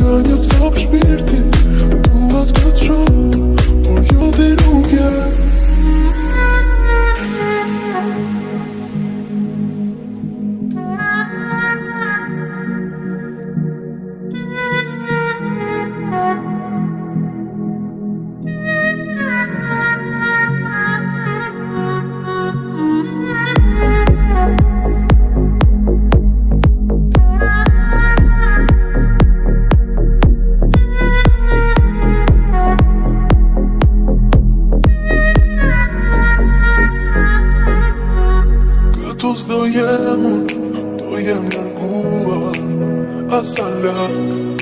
Dönüp sapış bir tek Këtu s'do jem unë Do jem nërguar Asa lak